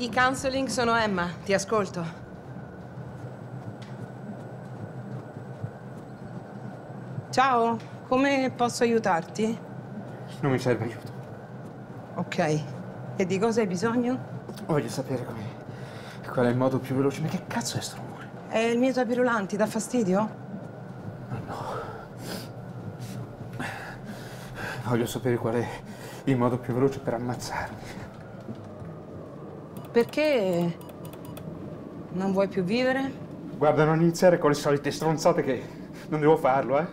I counseling sono Emma, ti ascolto. Ciao, come posso aiutarti? Non mi serve aiuto. Ok. E di cosa hai bisogno? Voglio sapere come... qual è il modo più veloce. Ma che cazzo è sto rumore? È il mio tapirulante, ti dà fastidio? Voglio sapere qual è il modo più veloce per ammazzarmi. Perché non vuoi più vivere? Guarda, non iniziare con le solite stronzate che non devo farlo, eh?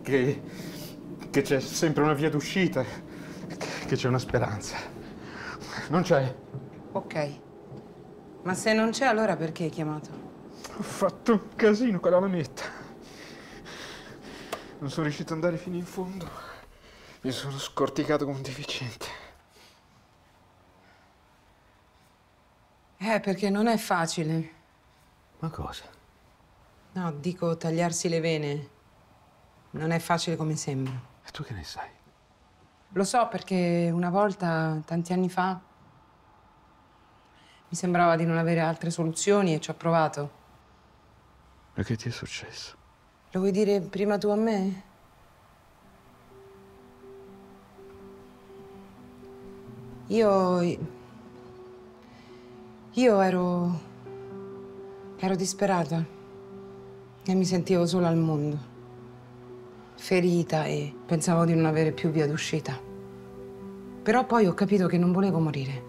Che, che c'è sempre una via d'uscita, che c'è una speranza. Non c'è. Ok. Ma se non c'è, allora perché hai chiamato? Ho fatto un casino con la lametta. Non sono riuscito ad andare fino in fondo. Mi sono scorticato come un deficiente. Eh, perché non è facile. Ma cosa? No, dico tagliarsi le vene. Non è facile come sembra. E tu che ne sai? Lo so perché una volta, tanti anni fa, mi sembrava di non avere altre soluzioni e ci ho provato. Ma che ti è successo? Lo vuoi dire prima tu a me? Io... Io ero... ero disperata e mi sentivo sola al mondo. Ferita e pensavo di non avere più via d'uscita. Però poi ho capito che non volevo morire.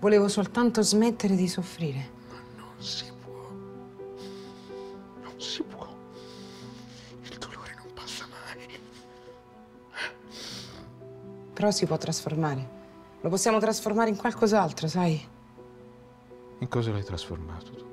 Volevo soltanto smettere di soffrire. Non si può. Non si può. Il dolore non passa mai. Però si può trasformare. Lo possiamo trasformare in qualcos'altro, sai? In cosa l'hai trasformato tu?